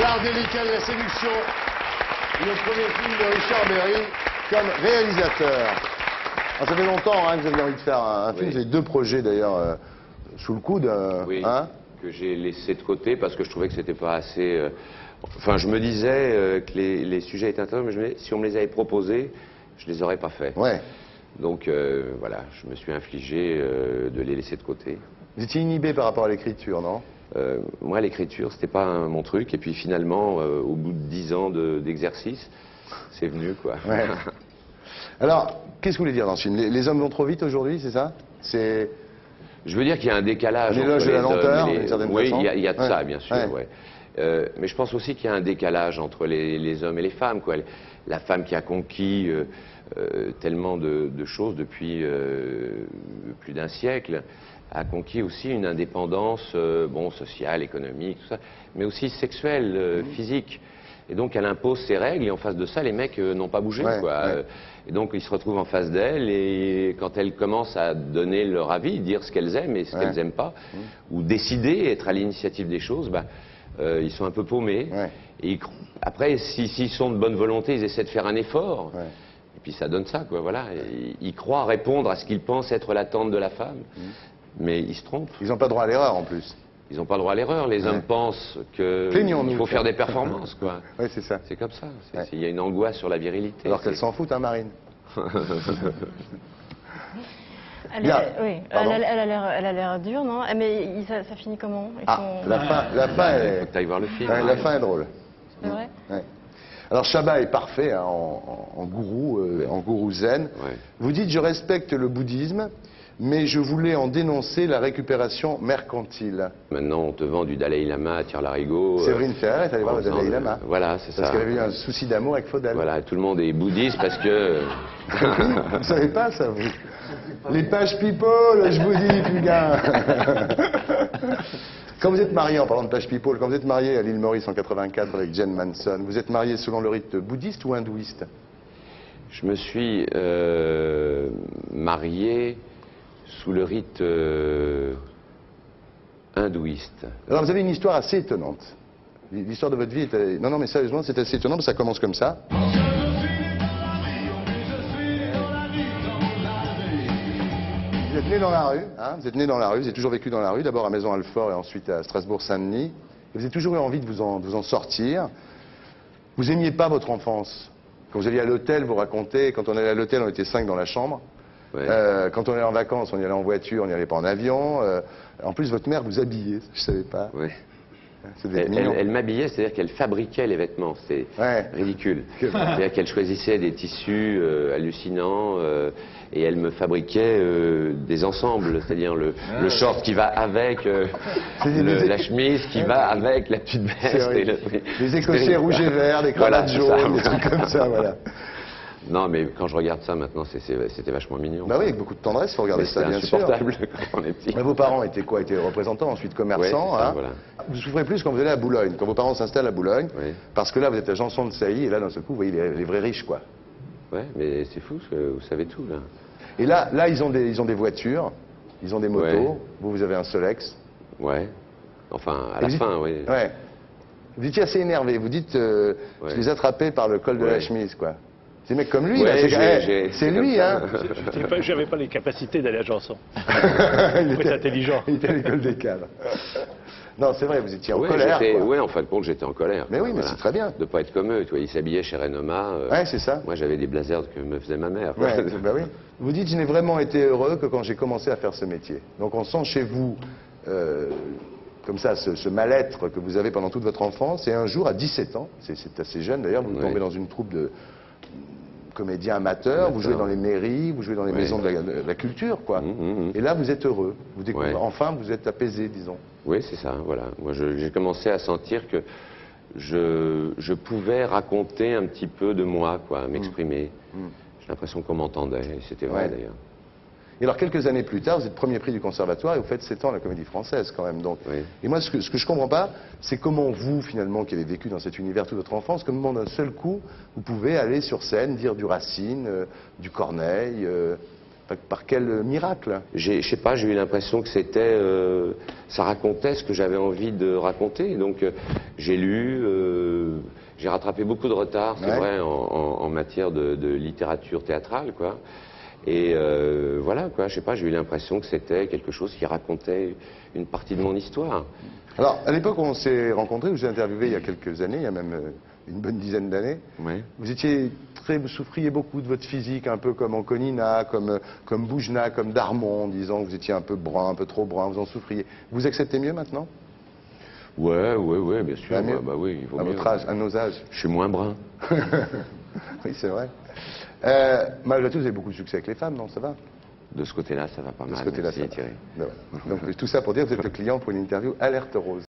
L'art délicat de la séduction, le premier film de Richard Berry comme réalisateur. Ah, ça fait longtemps hein, que vous avez envie de faire un, un film, Oui. vous avez deux projets d'ailleurs euh, sous le coude. euh, Oui, hein que j'ai laissé de côté parce que je trouvais que c'était pas assez. euh, Enfin, je me disais que les, les sujets étaient intéressants, mais je me disais, si on me les avait proposés, je les aurais pas faits. ouais. Donc voilà, je me suis infligé de les laisser de côté. Vous étiez inhibé par rapport à l'écriture, non? Euh, moi, l'écriture, c'était pas un- mon truc. Et puis finalement, euh, au bout de dix ans de- d'exercice, c'est venu quoi. Ouais. Alors, qu'est-ce que vous voulez dire dans ce film? Les, les hommes vont trop vite aujourd'hui, c'est ça? C'est Je veux dire qu'il y a un décalage. Un éloge entre de la lenteur, les- Oui, il y a, il y a de Ouais. ça, bien sûr. Ouais. ouais. Euh, mais je pense aussi qu'il y a un décalage entre les, les hommes et les femmes. Quoi. La femme qui a conquis euh, euh, tellement de, de choses depuis plus d'un siècle a conquis aussi une indépendance euh, bon, sociale, économique, tout ça, mais aussi sexuelle, euh, Mmh. physique. Et donc elle impose ses règles et en face de ça, les mecs euh, n'ont pas bougé. Ouais, quoi. ouais. Et donc ils se retrouvent en face d'elle et quand elles commencent à donner leur avis, dire ce qu'elles aiment et ce Ouais. qu'elles n'aiment pas, ou décider, être à l'initiative des choses, bah, ils sont un peu paumés. Et ils après, si- s'ils sont de bonne volonté, ils essaient de faire un effort. Et puis ça donne ça, quoi. Voilà. Et ils croient répondre à ce qu'ils pensent être l'attente de la femme, mais ils se trompent. Ils n'ont pas droit à l'erreur en plus. Ils n'ont pas le droit à l'erreur. Les Ouais. hommes pensent qu'il faut faire des performances, quoi. Oui, c'est ça. C'est comme ça. Ouais. Il y a une angoisse sur la virilité. Alors qu'elles C'est- s'en foutent, hein, Marine Elle, Bien. est- oui, elle, a- l'air, elle a l'air dure, non? Ah, Mais il- ça, ça finit comment? Ils Ah, sont- la fin, la fin Faut est... que t'ailles voir le film. ouais, la fin est drôle. Alors Chabat est parfait hein, en, gourou, euh, en gourou zen. Ouais. Vous dites je respecte le bouddhisme, mais je voulais en dénoncer la récupération mercantile. Maintenant, on te vend du Dalai Lama à tire-larigot. euh, Séverine Ferrer est allée voir le Dalai de- Lama. Voilà, c'est ça. Parce qu'elle avait eu un souci d'amour avec Faudel. Voilà, tout le monde est bouddhiste parce que. vous ne savez pas ça, vous Les pages people, je vous dis, les gars. Quand vous êtes marié, en parlant de page people, quand vous êtes marié à l'île Maurice en 84 avec Jen Manson, vous êtes marié selon le rite bouddhiste ou hindouiste? Je me suis euh, marié sous le rite euh, hindouiste. Alors vous avez une histoire assez étonnante. L'histoire de votre vie est... Non, non, mais sérieusement, c'est assez étonnant, parce que ça commence comme ça. Né dans la rue, hein, vous êtes né dans la rue, vous avez toujours vécu dans la rue, d'abord à Maison-Alfort et ensuite à Strasbourg-Saint-Denis. Et Vous avez toujours eu envie de vous en, de vous en sortir. Vous aimiez pas votre enfance. Quand vous alliez à l'hôtel, vous racontez, quand on allait à l'hôtel, on était cinq dans la chambre. Ouais. Euh, quand on allait en vacances, on y allait en voiture, on n'y allait pas en avion. Euh, en plus, votre mère vous habillait, je savais pas. Ouais. Être Elle, elle- mignon. elle m'habillait, c'est-à-dire qu'elle fabriquait les vêtements. C'est Ouais. ridicule. C'est-à-dire qu'elle choisissait des tissus euh, hallucinants euh, et elle me fabriquait euh, des ensembles, c'est-à-dire le, le short qui va avec, le- des- la chemise qui va avec la petite veste. et vrai. le- Les écossais rouges et verts, des Voilà, cravates ça. jaunes, des trucs comme ça, voilà. Non, mais quand je regarde ça maintenant, c'était vachement mignon. Bah oui, avec beaucoup de tendresse, il faut regarder Mais ça, bien sûr. insupportable quand on est petit. Mais vos parents étaient quoi? Étaient représentants, ensuite commerçants. Ouais, c'est ça, hein? voilà. Vous souffrez plus quand vous allez à Boulogne, quand vos parents s'installent à Boulogne, Oui. parce que là, vous êtes à Janson de Sailly, et là, d'un seul coup, vous voyez les, les vrais riches, quoi. Ouais, mais c'est fou, parce que vous savez tout, là. Et là, là ils, ont des, ils ont des voitures, ils ont des motos, Ouais. vous, vous avez un Solex. Ouais. Enfin, à Et la vous fin, oui. Ouais. Vous étiez assez énervé, vous dites, euh, Ouais. je les attrapais par le col de la chemise, quoi. C'est des mecs comme lui, Ouais, c'est eh, lui, hein. J'avais pas les capacités d'aller à Janson. il, être intelligent. il était à l'école des cadres. Non, c'est vrai, vous étiez en Ouais, colère. ouais, en fin de compte, j'étais en colère. Mais quoi, oui, mais c'est très bien. De pas être comme eux, tu vois. Ils s'habillaient chez Renoma. euh, Ouais, c'est ça. Moi, j'avais des blazers que me faisait ma mère. Ouais, bah oui. Vous dites, je n'ai vraiment été heureux que quand j'ai commencé à faire ce métier. Donc on sent chez vous, euh, comme ça, ce, ce mal-être que vous avez pendant toute votre enfance. Et un jour, à 17 ans, c'est- c'est assez jeune d'ailleurs, vous Ouais. tombez dans une troupe de comédiens amateurs, vous jouez dans les mairies, vous jouez dans les Ouais. maisons de la, de la culture, quoi. Mhm, mhm. Et là, vous êtes heureux. Vous découvrez, Ouais. enfin, vous êtes apaisé, disons. Oui, c'est ça, voilà. Moi, j'ai commencé à sentir que je, je pouvais raconter un petit peu de moi, quoi, m'exprimer. J'ai l'impression qu'on m'entendait, et c'était vrai Ouais. d'ailleurs. Et alors, quelques années plus tard, vous êtes premier prix du conservatoire et vous faites 7 ans à la comédie française, quand même. Donc. Oui. Et moi, ce que, ce que je comprends pas, c'est comment vous, finalement, qui avez vécu dans cet univers toute votre enfance, comment d'un seul coup, vous pouvez aller sur scène, dire du Racine, euh, du Corneille, euh, Par, quel miracle? Je sais pas, j'ai eu l'impression que c'était, euh, ça racontait ce que j'avais envie de raconter. Donc euh, j'ai lu, euh, j'ai rattrapé beaucoup de retard, c'est Ouais. vrai, en, en- en matière de, de littérature théâtrale, quoi. Et euh, voilà, quoi. Je sais pas, j'ai eu l'impression que c'était quelque chose qui racontait une partie de mon histoire. Alors, à l'époque où on s'est rencontrés, vous ai interviewé il y a quelques années, il y a même euh, une bonne dizaine d'années. Ouais. Vous étiez très, vous souffriez beaucoup de votre physique, un peu comme Anconina, comme, euh, comme Boujna, comme Darmon, que vous étiez un peu brun, un peu trop brun, vous en souffriez. Vous acceptez mieux maintenant? Ouais, ouais, ouais, bien sûr. Mieux ouais, bah oui, il vaut À mieux. votre âge, à nos âges. Je suis moins brun. Oui, c'est vrai. Euh, malgré tout, vous avez beaucoup de succès avec les femmes, non Ça va De ce côté-là, ça va pas De mal. ce côté-là, ça va. Donc, tout ça pour dire que vous êtes le client pour une interview Alerte Rose.